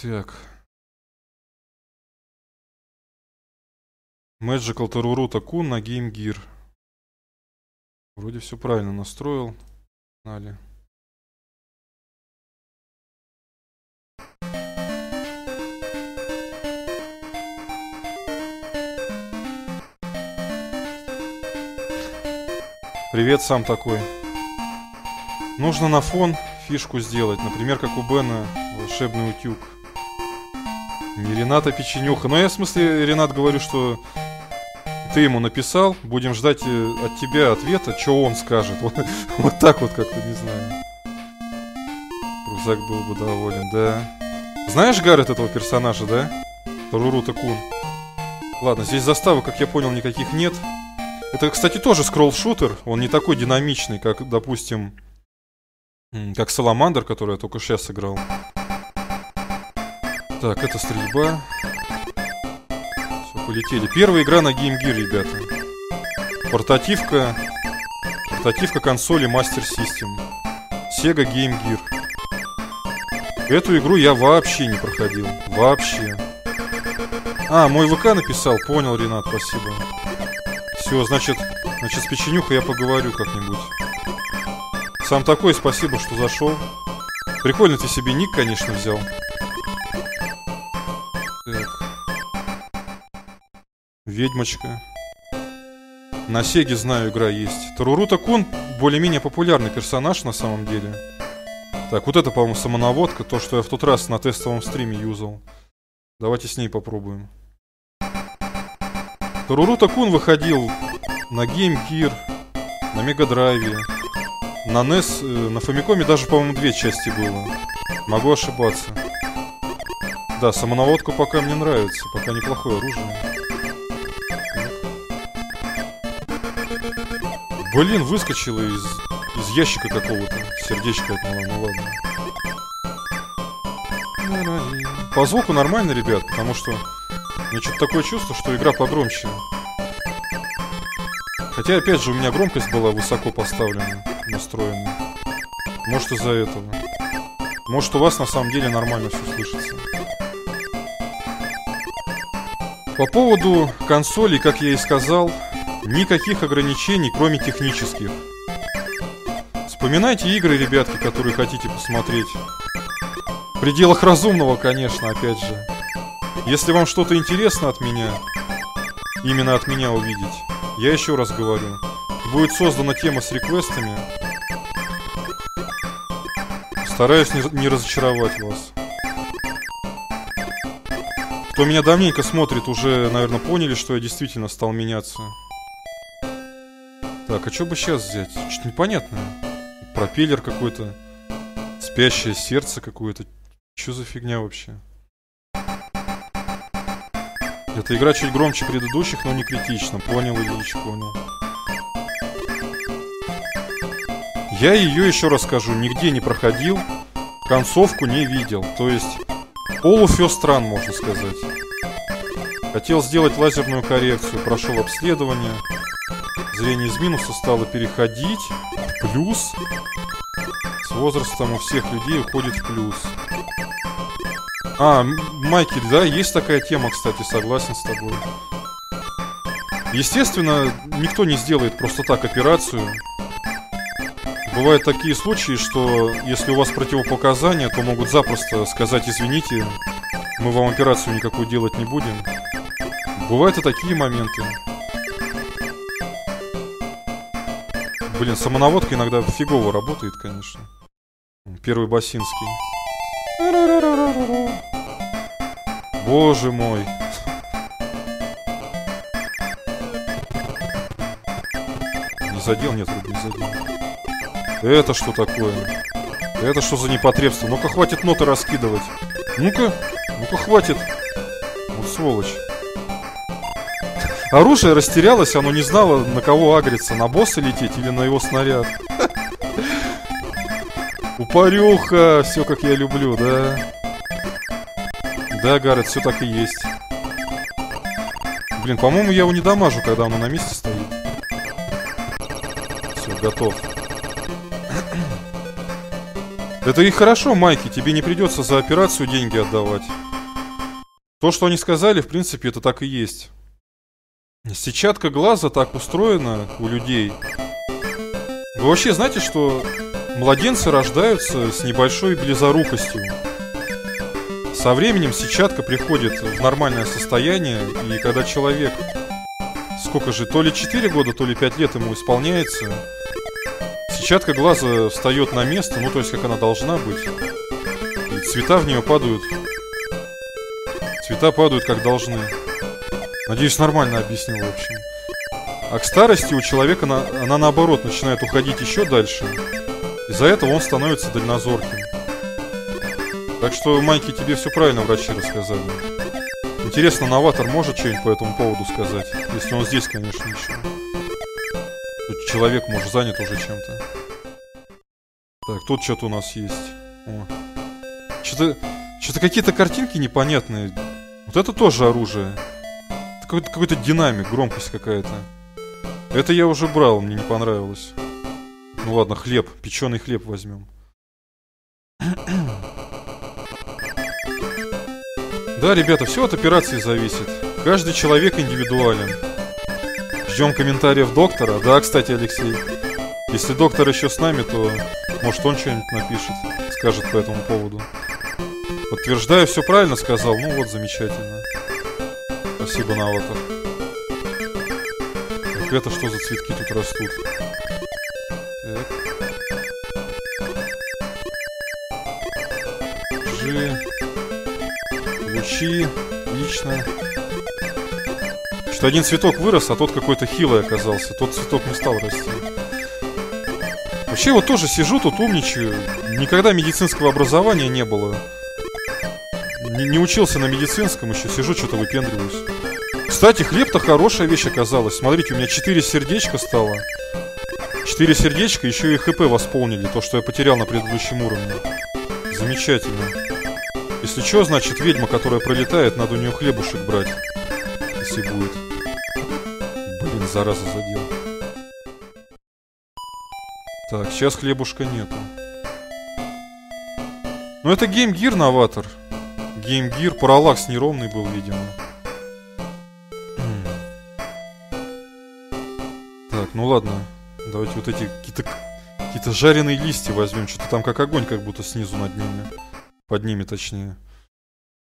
Так. Magical Taruruta Kun на Game Gear. Вроде все правильно настроил. Знали. Привет, сам такой. Нужно на фон фишку сделать, например, как у Бена волшебный утюг. Не Рената печенюха. Но я в смысле, Ренат, говорю, что ты ему написал, будем ждать э, от тебя ответа, что он скажет. Вот, вот так вот как-то, не знаю. Рузак был бы доволен, да. Знаешь, Гаррет, этого персонажа, да? Рурута Кун. Ладно, здесь заставок, как я понял, никаких нет. Это, кстати, тоже скролл-шутер. Он не такой динамичный, как, допустим, как Саламандр, который я только сейчас сыграл. Так, это стрельба. Все, полетели. Первая игра на Game Gear, ребята. Портативка. Портативка консоли Master System. Sega Game Gear. Эту игру я вообще не проходил. Вообще. А, мой ВК написал. Понял, Ренат, спасибо. Все, значит, значит, с печенюхой я поговорю как-нибудь. Сам такой, спасибо, что зашел. Прикольно ты себе ник, конечно, взял. Ведьмочка. На Сеге знаю, игра есть. Тарурута Кун более-менее популярный персонаж на самом деле. Так, вот это, по-моему, самонаводка, то, что я в тот раз на тестовом стриме юзал. Давайте с ней попробуем. Тарурута Кун выходил на Game Gear, на Мега Драйве, на NES, э, на Фамикоме даже, по-моему, две части было. Могу ошибаться. Да, самонаводку пока мне нравится, пока неплохое оружие. Блин, выскочила из, из ящика какого-то. Сердечко отняла, ну ладно. По звуку нормально, ребят, потому что мне что-то такое чувство, что игра погромче. Хотя, опять же, у меня громкость была высоко поставлена, настроена. Может, из-за этого. Может, у вас на самом деле нормально все слышится. По поводу консолей, как я и сказал, никаких ограничений, кроме технических. Вспоминайте игры, ребятки, которые хотите посмотреть. В пределах разумного, конечно, опять же. Если вам что-то интересно от меня, именно от меня увидеть, я еще раз говорю, будет создана тема с реквестами. Стараюсь не, не разочаровать вас. Кто меня давненько смотрит, уже, наверное, поняли, что я действительно стал меняться. Так, а что бы сейчас взять? Что-то непонятное. Пропеллер какой-то. Спящее сердце какое-то. Что за фигня вообще? Эта игра чуть громче предыдущих, но не критично. Понял, Ильич, понял. Я ее, еще раз скажу, нигде не проходил. Концовку не видел. То есть, полуфё стран, можно сказать. Хотел сделать лазерную коррекцию, прошел обследование. Зрение из минуса стало переходить в плюс. С возрастом у всех людей уходит в плюс. А, Майки, да, есть такая тема, кстати, согласен с тобой. Естественно, никто не сделает просто так операцию. Бывают такие случаи, что если у вас противопоказания, то могут запросто сказать «извините, мы вам операцию никакую делать не будем». Бывают и такие моменты. Блин, самонаводка иногда фигово работает, конечно. Первый басинский. Боже мой. Не задел? Нет, не задел. Это что такое? Это что за непотребство? Ну-ка, хватит ноты раскидывать. Ну-ка, ну-ка, хватит. Вот сволочь. Оружие растерялось, оно не знало, на кого агриться, на босса лететь или на его снаряд. Упарюха, все как я люблю, да? Да, Гаррет, все так и есть. Блин, по-моему, я его не дамажу, когда он на месте стоит. Все, готов. Это и хорошо, Майки, тебе не придется за операцию деньги отдавать. То, что они сказали, в принципе, это так и есть. Сетчатка глаза так устроена у людей. Вы вообще знаете, что младенцы рождаются с небольшой близорукостью? Со временем сетчатка приходит в нормальное состояние, и когда человек, сколько же, то ли 4 года, то ли 5 лет ему исполняется, сетчатка глаза встает на место, ну то есть как она должна быть, и цвета в нее падают, цвета падают как должны. Надеюсь, нормально объяснил, в общем. А к старости у человека она, она наоборот начинает уходить еще дальше. Из-за этого он становится дальнозорким. Так что, Майки, тебе все правильно врачи рассказали. Интересно, новатор может что-нибудь по этому поводу сказать? Если он здесь, конечно, еще. Тут человек, может, занят уже чем-то. Так, тут что-то у нас есть. Что-то... Что-то какие-то картинки непонятные. Вот это тоже оружие. Какой-то какой динамик, громкость какая-то. Это я уже брал, мне не понравилось. Ну ладно, хлеб, печеный хлеб возьмем. Да, ребята, все от операции зависит. Каждый человек индивидуален. Ждем комментариев доктора. Да, кстати, Алексей. Если доктор еще с нами, то может он что-нибудь напишет, скажет по этому поводу. Подтверждаю, все правильно сказал. Ну вот, замечательно. Спасибо, Наватор. Так это что за цветки тут растут? Так. Жи лучи, отлично. Что один цветок вырос, а тот какой-то хилый оказался. Тот цветок не стал расти. Вообще вот тоже сижу тут умничаю. Никогда медицинского образования не было. Не, не учился на медицинском еще, сижу, что-то выпендриваюсь. Кстати, хлеб-то хорошая вещь оказалась. Смотрите, у меня 4 сердечка стало. 4 сердечка, еще и ХП восполнили, то, что я потерял на предыдущем уровне. Замечательно. Если что, значит ведьма, которая пролетает, надо у нее хлебушек брать. Если будет. Блин, зараза задел. Так, сейчас хлебушка нету. Ну это геймгир новатор. Геймгир, параллакс неровный был, видимо. Так, ну ладно. Давайте вот эти какие-то какие-то жареные листья возьмем. Что-то там как огонь, как будто снизу над ними. Под ними, точнее.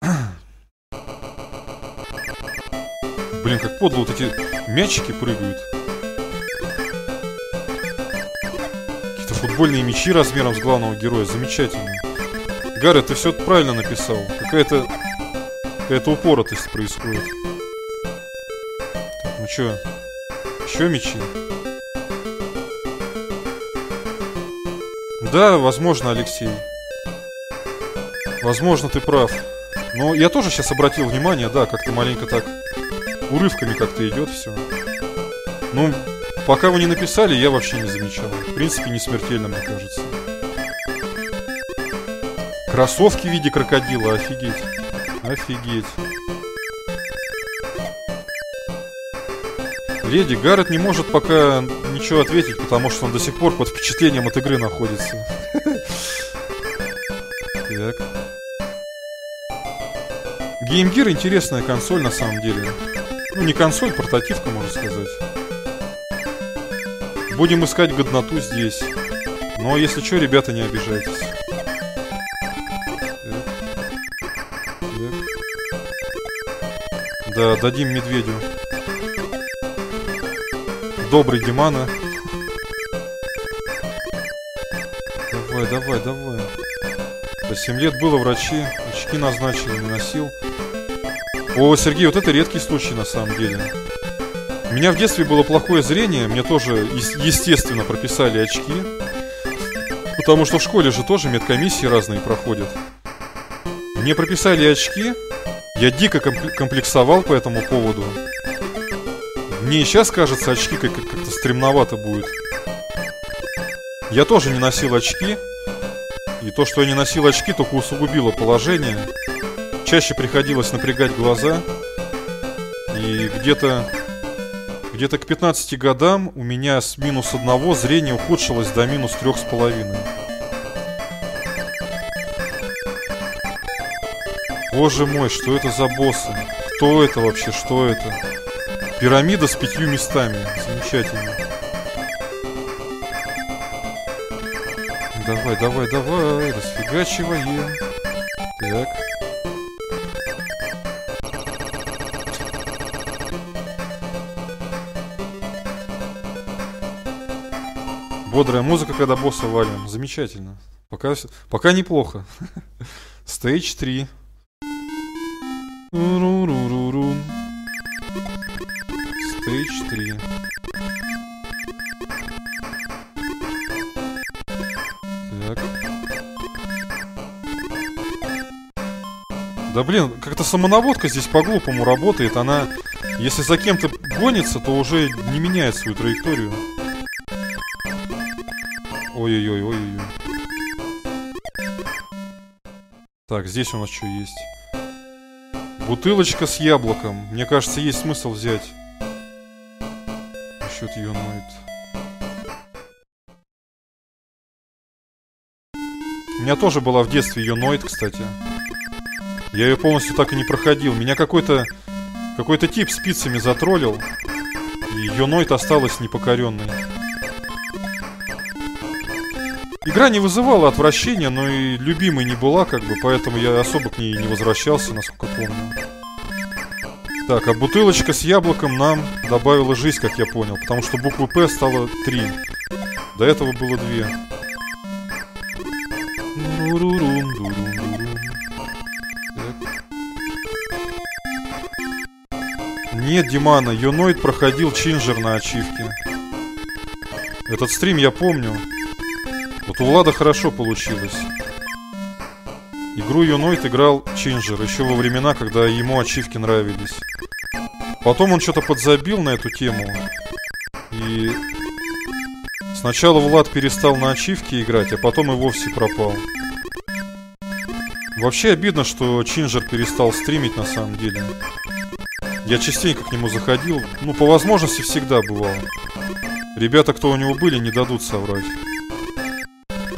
Блин, как подло вот эти мячики прыгают. Какие-то футбольные мячи размером с главного героя. Замечательно. Гарри, ты все правильно написал. Какая-то... Какая-то упоротость происходит. Так, ну чё? Еще мечи? Да, возможно, Алексей. Возможно, ты прав. Но я тоже сейчас обратил внимание, да, как-то маленько так урывками как-то идет все. Ну, пока вы не написали, я вообще не замечал. В принципе, не смертельно, мне кажется. Кроссовки в виде крокодила, офигеть. Офигеть. Леди Гаррет не может пока ничего ответить, потому что он до сих пор под впечатлением от игры находится. Так. Геймгир интересная консоль на самом деле. Ну, не консоль, портативка, можно сказать. Будем искать годноту здесь. Но если что, ребята, не обижайтесь. Да, дадим медведю. Добрый Димана. Давай, давай, давай. По 7 лет было врачи, очки назначили, не носил. О, Сергей, вот это редкий случай на самом деле. У меня в детстве было плохое зрение, мне тоже, естественно, прописали очки. Потому что в школе же тоже медкомиссии разные проходят. Мне прописали очки, я дико комплексовал по этому поводу. Мне сейчас кажется, очки как-то как стремновато будет. Я тоже не носил очки. И то, что я не носил очки, только усугубило положение. Чаще приходилось напрягать глаза. И где-то где-то к 15 годам у меня с минус одного зрение ухудшилось до минус трех с половиной. Боже мой, что это за боссы? Кто это вообще? Что это? Пирамида с пятью местами. Замечательно. Давай, давай, давай, расфигачиваем. Так. Бодрая музыка, когда босса валим. Замечательно. Пока, пока неплохо. Стейдж 3. Стейдж 3. Так. Да блин, как-то самонаводка здесь по-глупому работает. Она, если за кем-то гонится, то уже не меняет свою траекторию. Ой-ой-ой, ой-ой-ой. Так, здесь у нас что есть? Бутылочка с яблоком. Мне кажется, есть смысл взять. Счет ее ноет. У меня тоже была в детстве ее ноет, кстати. Я ее полностью так и не проходил. Меня какой-то какой-то тип спицами затроллил. И ее ноет осталась непокоренной. Игра не вызывала отвращения, но и любимой не была, как бы, поэтому я особо к ней не возвращался, насколько помню. Так, а бутылочка с яблоком нам добавила жизнь, как я понял, потому что буквы П стало три. До этого было две. Нет, Димана, Юноид проходил Чинджер на ачивке. Этот стрим я помню. Вот у Влада хорошо получилось. Игру Юнойт играл Чинджер еще во времена, когда ему ачивки нравились. Потом он что-то подзабил на эту тему. И сначала Влад перестал на ачивки играть, а потом и вовсе пропал. Вообще обидно, что Чинджер перестал стримить на самом деле. Я частенько к нему заходил, ну по возможности всегда бывал. Ребята, кто у него были, не дадут соврать.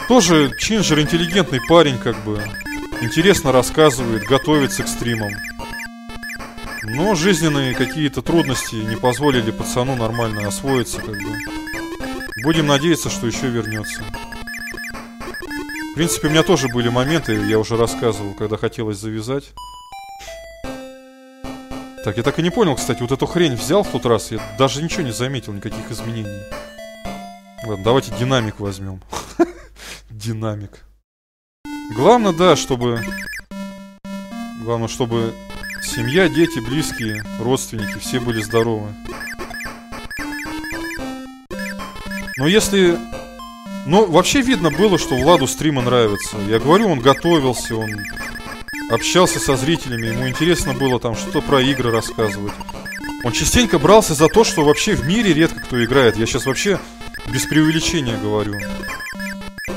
Тоже Чинджер интеллигентный парень, как бы. Интересно рассказывает, готовится к стримам. Но жизненные какие-то трудности не позволили пацану нормально освоиться, как бы. Будем надеяться, что еще вернется. В принципе, у меня тоже были моменты, я уже рассказывал, когда хотелось завязать. Так, я так и не понял, кстати, вот эту хрень взял в тот раз, я даже ничего не заметил, никаких изменений. Ладно, давайте динамик возьмем динамик. Главное, да, чтобы... Главное, чтобы семья, дети, близкие, родственники, все были здоровы. Но если... Ну, вообще видно было, что Владу стримы нравятся. Я говорю, он готовился, он общался со зрителями, ему интересно было там что-то про игры рассказывать. Он частенько брался за то, что вообще в мире редко кто играет. Я сейчас вообще без преувеличения говорю.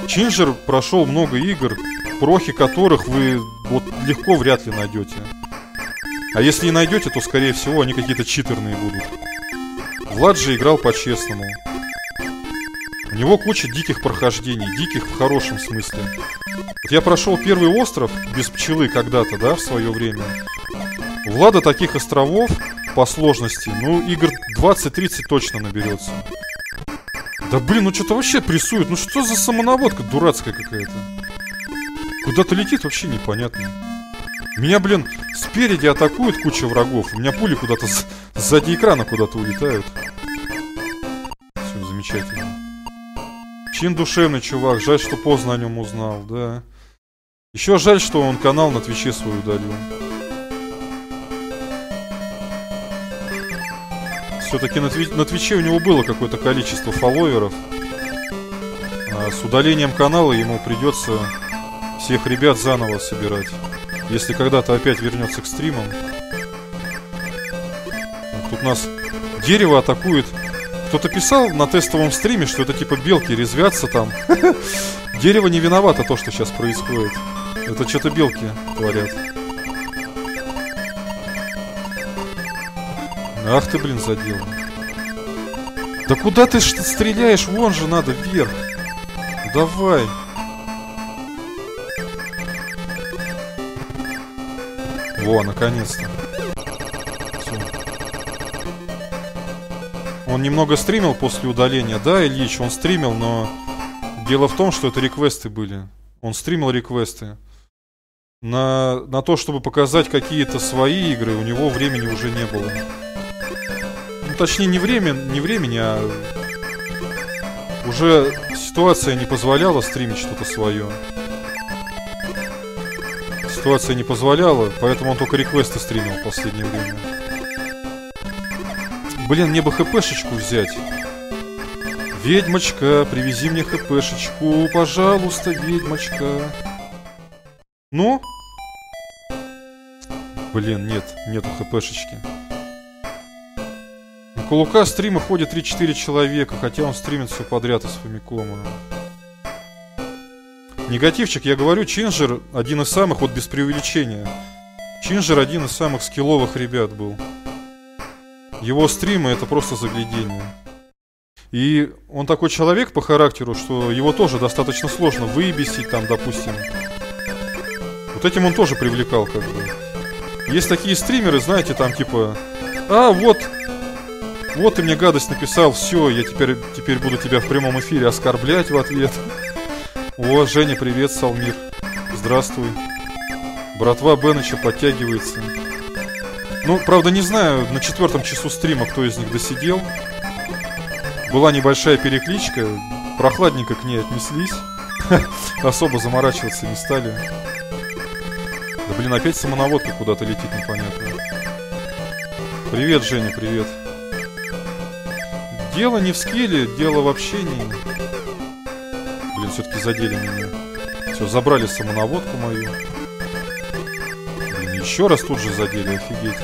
Чинджер прошел много игр, прохи которых вы вот легко вряд ли найдете. А если и найдете, то скорее всего они какие-то читерные будут. Влад же играл по-честному. У него куча диких прохождений, диких в хорошем смысле. Вот я прошел первый остров без пчелы когда-то, да, в свое время. У Влада таких островов по сложности, ну, игр 20-30 точно наберется. Да блин, ну что-то вообще прессует. Ну что за самонаводка дурацкая какая-то? Куда-то летит вообще непонятно. Меня, блин, спереди атакует куча врагов. У меня пули куда-то сзади экрана куда-то улетают. Все, замечательно. Чин душевный чувак. Жаль, что поздно о нем узнал, да. Еще жаль, что он канал на Твиче свой удалил. Все-таки на, тви на Твиче у него было какое-то количество фолловеров. А с удалением канала ему придется всех ребят заново собирать. Если когда-то опять вернется к стримам. Тут нас дерево атакует. Кто-то писал на тестовом стриме, что это типа белки резвятся там. Дерево не виновато то, что сейчас происходит. Это что-то белки творят. Ах ты, блин, задел. Да куда ты стреляешь? Вон же надо, вверх. Во, наконец-то. Он немного стримил после удаления. Да, Ильич, он стримил, но дело в том, что это реквесты были. Он стримил реквесты. На, на то, чтобы показать какие-то свои игры, у него времени уже не было. Ну, точнее, не, время, не времени, а уже ситуация не позволяла стримить что-то свое. Ситуация не позволяла, поэтому он только реквесты стримил в последнее время. Блин, мне бы хпшечку взять. Ведьмочка, привези мне хпшечку, пожалуйста, ведьмочка. Ну? Блин, нет, нету хпшечки. На Кулука стрима ходит 3-4 человека, хотя он стримит все подряд из Фамикома. Негативчик, я говорю, Чинджер один из самых, вот без преувеличения. Чинджер один из самых скилловых ребят был. Его стримы это просто заглядение. И он такой человек по характеру, что его тоже достаточно сложно выбесить там, допустим. Вот этим он тоже привлекал как бы. Есть такие стримеры, знаете, там типа... А, вот, вот ты мне гадость написал, все, я теперь, теперь буду тебя в прямом эфире оскорблять в ответ. О, Женя, привет, Салмир. Здравствуй. Братва Беныча подтягивается. Ну, правда, не знаю, на четвертом часу стрима кто из них досидел. Была небольшая перекличка, прохладненько к ней отнеслись. Особо заморачиваться не стали. Да блин, опять самонаводка куда-то летит непонятно. Привет, Женя, привет. Дело не в скилле, дело в общении. Блин, все-таки задели меня. Все, забрали самонаводку мою. Еще раз тут же задели, офигеть.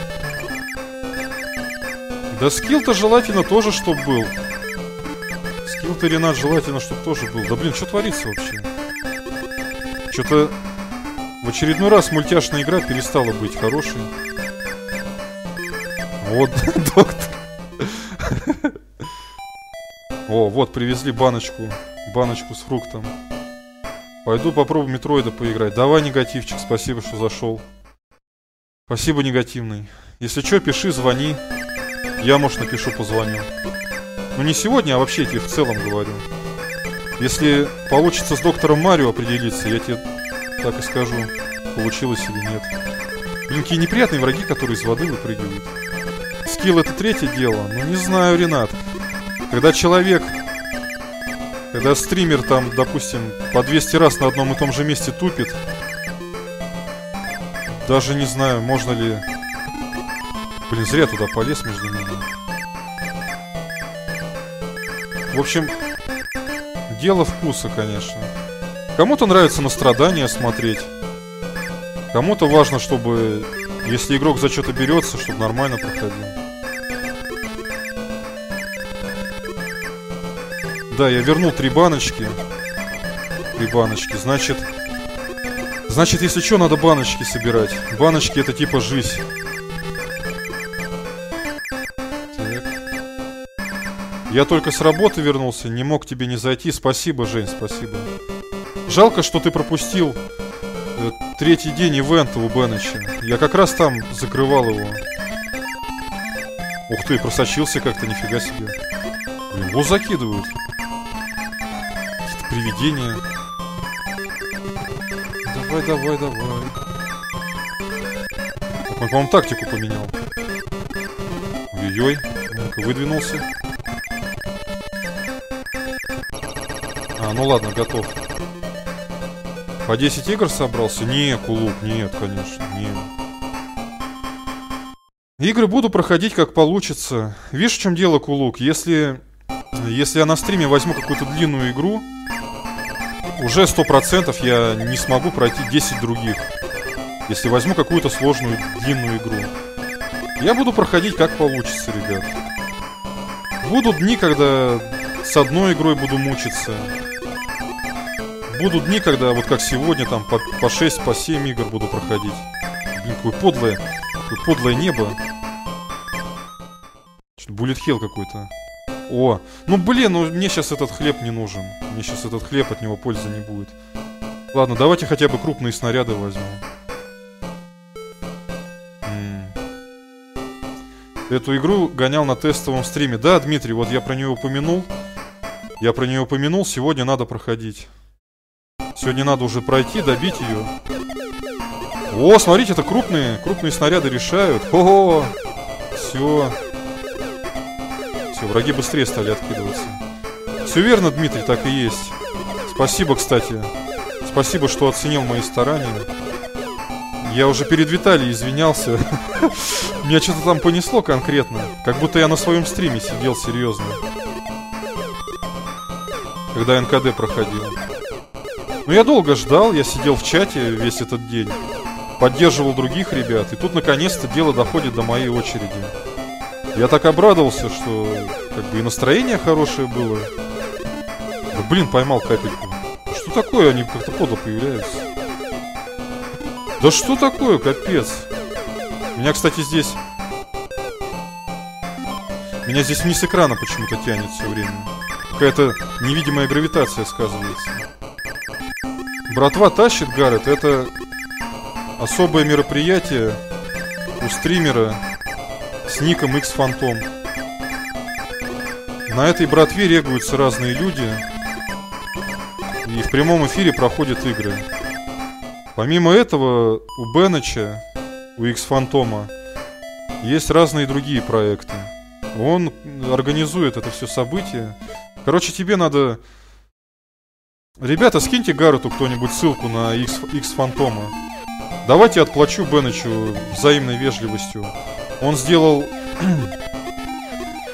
Да скилл-то желательно тоже, чтоб был. Скилл-то, Ренат, желательно, чтоб тоже был. Да блин, что творится вообще? Что-то в очередной раз мультяшная игра перестала быть хорошей. Вот, доктор. О, вот, привезли баночку. Баночку с фруктом. Пойду попробую Метроида поиграть. Давай, негативчик, спасибо, что зашел. Спасибо, негативный. Если что, пиши, звони. Я, может, напишу, позвоню. Ну, не сегодня, а вообще тебе в целом говорю. Если получится с доктором Марио определиться, я тебе так и скажу, получилось или нет. Блин, какие неприятные враги, которые из воды выпрыгивают. Скилл это третье дело. Ну, не знаю, Ренат. Когда человек... Когда стример там, допустим, по 200 раз на одном и том же месте тупит, даже не знаю, можно ли... Блин, зря туда полез между ними. В общем, дело вкуса, конечно. Кому-то нравится на страдания смотреть. Кому-то важно, чтобы, если игрок за что-то берется, чтобы нормально проходил. Да, я вернул три баночки. Три баночки. Значит, Значит, если что, надо баночки собирать. Баночки это типа жизнь. Так. Я только с работы вернулся, не мог тебе не зайти. Спасибо, Жень, спасибо. Жалко, что ты пропустил э, третий день ивента у Беныча. Я как раз там закрывал его. Ух ты, просочился как-то, нифига себе. Его закидывают. Какие-то привидения. Давай, давай, давай. Он, по-моему, тактику поменял. Ой-ой, выдвинулся. А, ну ладно, готов. По 10 игр собрался? Не, кулук, нет, конечно, не. Игры буду проходить как получится. Видишь, в чем дело, Кулук? Если, если я на стриме возьму какую-то длинную игру, уже сто процентов я не смогу пройти 10 других. Если возьму какую-то сложную, длинную игру. Я буду проходить как получится, ребят. Будут дни, когда с одной игрой буду мучиться. Будут дни, когда, вот как сегодня, там по, по 6, по 7 игр буду проходить. Блин, какое подлое, какое подлое небо. Буллет хилл какой-то. О, ну блин, ну мне сейчас этот хлеб не нужен. Мне сейчас этот хлеб, от него пользы не будет. Ладно, давайте хотя бы крупные снаряды возьмем. Эту игру гонял на тестовом стриме. Да, Дмитрий, вот я про нее упомянул. Я про нее упомянул, сегодня надо проходить. Сегодня надо уже пройти, добить ее. О, смотрите, это крупные, крупные снаряды решают. Ого! Все. Все, враги быстрее стали откидываться. Все верно, Дмитрий, так и есть. Спасибо, кстати. Спасибо, что оценил мои старания. Я уже перед Виталием извинялся. Меня что-то там понесло конкретно. Как будто я на своем стриме сидел серьезно. Когда НКД проходил. Но я долго ждал, я сидел в чате весь этот день. Поддерживал других ребят. И тут наконец-то дело доходит до моей очереди. Я так обрадовался, что как бы и настроение хорошее было. Да, блин, поймал капельку. Что такое? Они как-то подло появляются. Да что такое, капец? Меня, кстати, здесь... Меня здесь вниз экрана почему-то тянет все время. Какая-то невидимая гравитация сказывается. Братва тащит Гаррет. Это особое мероприятие у стримера с ником X Phantom. На этой братве регаются разные люди. И в прямом эфире проходят игры. Помимо этого, у Беннеча, у X Фантома, есть разные другие проекты. Он организует это все событие. Короче, тебе надо... Ребята, скиньте Гаррету кто-нибудь ссылку на X, X Фантома. Давайте отплачу Беннечу взаимной вежливостью. Он сделал...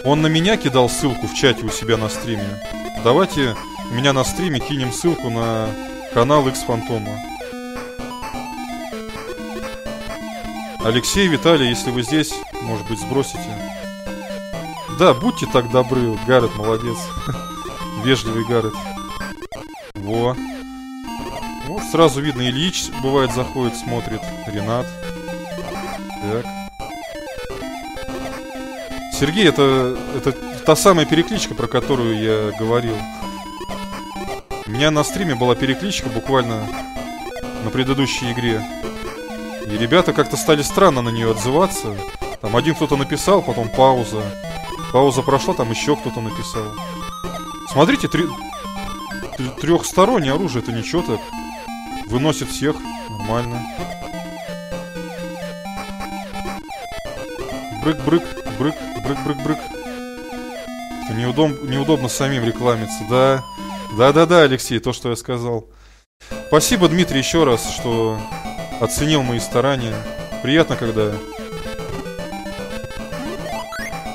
Он на меня кидал ссылку в чате у себя на стриме. Давайте меня на стриме кинем ссылку на канал X Фантома. Алексей, Виталий, если вы здесь, может быть, сбросите. Да, будьте так добры. Гаррет молодец. Вежливый Гаррет. Во. Вот сразу видно, Ильич бывает заходит, смотрит. Ренат. Так. Сергей, это, это та самая перекличка, про которую я говорил. У меня на стриме была перекличка буквально на предыдущей игре. И ребята как-то стали странно на нее отзываться. Там один кто-то написал, потом пауза. Пауза прошла, там еще кто-то написал. Смотрите, три... трехстороннее оружие, это ничего так. Выносит всех. Нормально. Брык-брык, брык, брык-брык-брык. Неудоб... неудобно самим рекламиться, да? Да-да-да, Алексей, то, что я сказал. Спасибо, Дмитрий, еще раз, что оценил мои старания. Приятно, когда...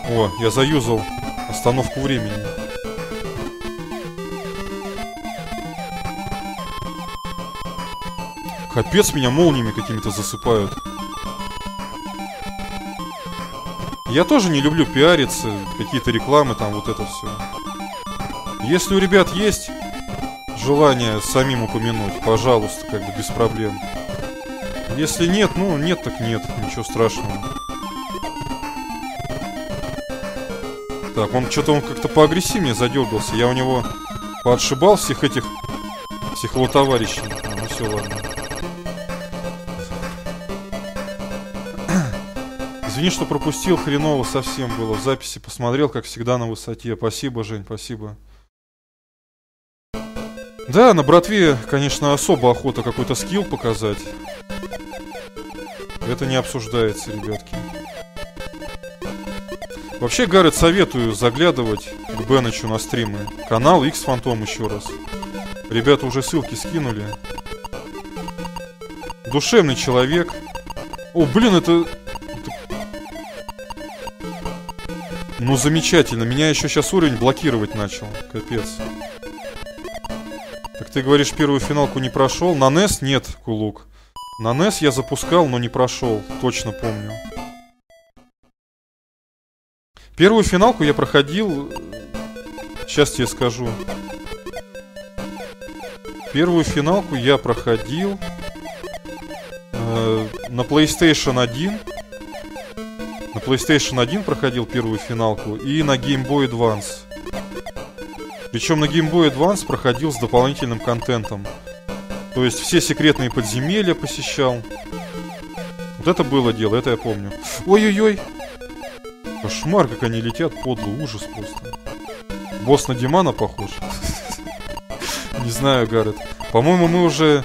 О, я заюзал остановку времени. Капец, меня молниями какими-то засыпают. Я тоже не люблю пиариться, какие-то рекламы, там вот это все. Если у ребят есть желание самим упомянуть, пожалуйста, как бы без проблем. Если нет, ну нет так нет, ничего страшного. Так, он что-то он как-то поагрессивнее задергался. Я у него поотшибал всех этих всех его товарищей. А, ну все, ладно. Извини, что пропустил, хреново совсем было. В записи посмотрел, как всегда, на высоте. Спасибо, Жень, спасибо. Да, на братве, конечно, особо охота какой-то скилл показать. Это не обсуждается, ребятки. Вообще, Гаррет, советую заглядывать к Беннечу на стримы. Канал X Фантом еще раз. Ребята уже ссылки скинули. Душевный человек. О, блин, это... Ну, замечательно. Меня еще сейчас уровень блокировать начал. Капец. Так ты говоришь, первую финалку не прошел? На NES нет, Кулук. На NES я запускал, но не прошел, точно помню. Первую финалку я проходил... Сейчас тебе скажу. Первую финалку я проходил э, на PlayStation 1. На PlayStation 1 проходил первую финалку и на Game Boy Advance. Причем на Game Boy Advance проходил с дополнительным контентом. То есть все секретные подземелья посещал. Вот это было дело, это я помню. Ой-ой-ой. Кошмар, как они летят, подлый ужас просто. Босс на Димана похож. Не знаю, Гаррет. По-моему, мы уже...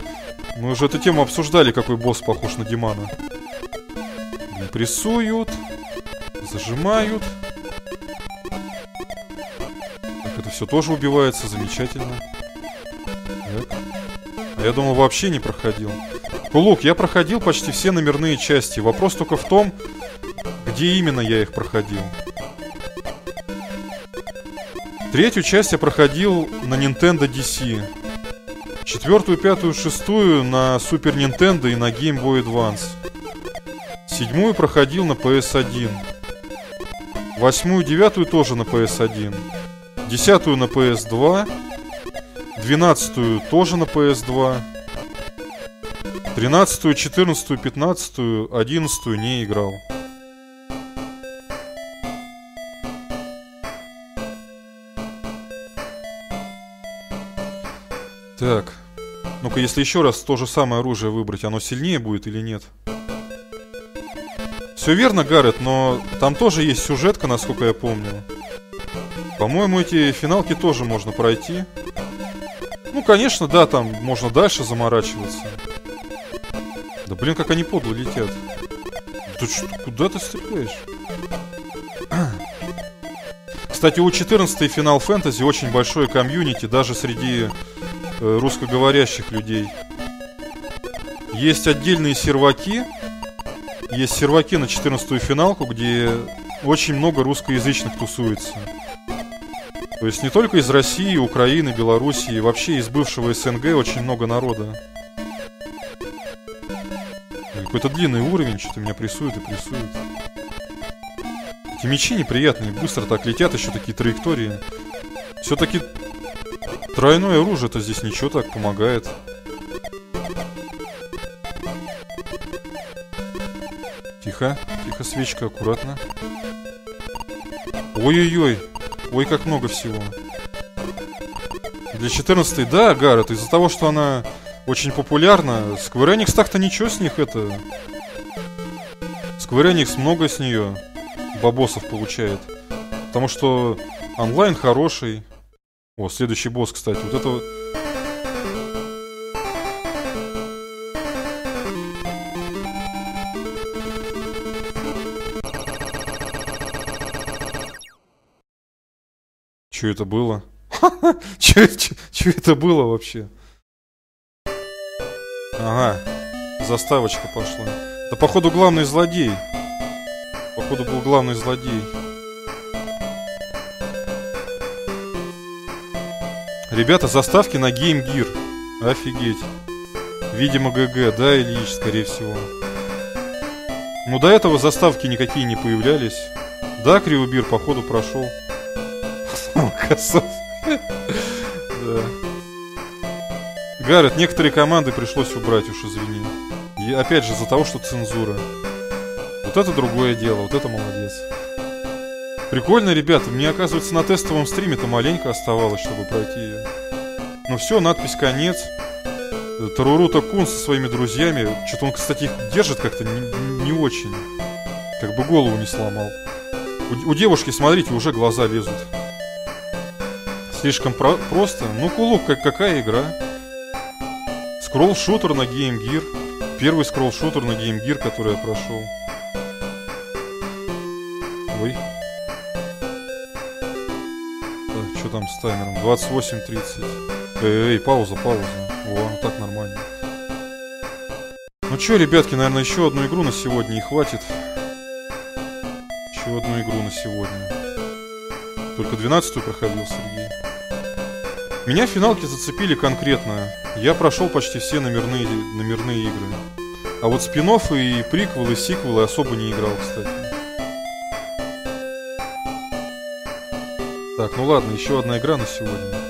Мы уже эту тему обсуждали, какой босс похож на Димана. Прессуют. Зажимают. Так, это все тоже убивается. Замечательно. Так. А я думал, вообще не проходил. Кулук, я проходил почти все номерные части. Вопрос только в том, где именно я их проходил. Третью часть я проходил на Nintendo DC. Четвертую, пятую, шестую на Super Nintendo и на Game Boy Advance. Седьмую проходил на PS1. Восьмую, девятую тоже на PS1. Десятую на PS2. Двенадцатую тоже на PS2. Тринадцатую, четырнадцатую, пятнадцатую, одиннадцатую не играл. Так. Ну-ка, если еще раз то же самое оружие выбрать, оно сильнее будет или нет? Все верно, Гаррет, но там тоже есть сюжетка, насколько я помню. По-моему, эти финалки тоже можно пройти. Ну, конечно, да, там можно дальше заморачиваться. Да блин, как они подло летят. Ты что, куда ты стреляешь? Кстати, у 14 Final Fantasy очень большое комьюнити, даже среди Э, русскоговорящих людей. Есть отдельные серваки. Есть серваки на 14 финалку, где очень много русскоязычных тусуется. То есть не только из России, Украины, Белоруссии, вообще из бывшего СНГ очень много народа. Какой-то длинный уровень, что-то меня прессует и прессует. Эти мечи неприятные, быстро так летят, еще такие траектории. Все-таки Тройное оружие-то здесь ничего так помогает. Тихо, тихо, свечка, аккуратно. Ой-ой-ой, ой, как много всего. Для 14 да, Гаррет, из-за того, что она очень популярна, Square Enix так-то ничего с них это... Square Enix много с нее бабосов получает. Потому что онлайн хороший, о, следующий босс, кстати. Вот это... Что это было? Что это было вообще? Ага, заставочка пошла. Да походу главный злодей. Походу был главный злодей. Ребята, заставки на Game Gear. Офигеть. Видимо, ГГ, да, Ильич, скорее всего. Ну, до этого заставки никакие не появлялись. Да, Кривобир, походу, прошел. Косов. Да. Гаррет, некоторые команды пришлось убрать, уж извини. И опять же, за того, что цензура. Вот это другое дело, вот это молодец. Прикольно, ребята. Мне, оказывается, на тестовом стриме-то маленько оставалось, чтобы пройти ее. Ну все, надпись «Конец». Тарурута Кун со своими друзьями. Что-то он, кстати, их держит как-то не, не очень. Как бы голову не сломал. У, у девушки, смотрите, уже глаза лезут. Слишком про просто. Ну, кулук, как, какая игра? Скролл-шутер на Game Gear. Первый скролл-шутер на Game Gear, который я прошел. Ой. что там с таймером? 28.30. Эй, эй, пауза, пауза. О, ну так нормально. Ну что, ребятки, наверное, еще одну игру на сегодня и хватит. Еще одну игру на сегодня. Только 12-ю проходил Сергей. Меня финалки зацепили конкретно. Я прошел почти все номерные, номерные игры. А вот спин и приквелы, сиквелы особо не играл, кстати. Так, ну ладно, еще одна игра на сегодня.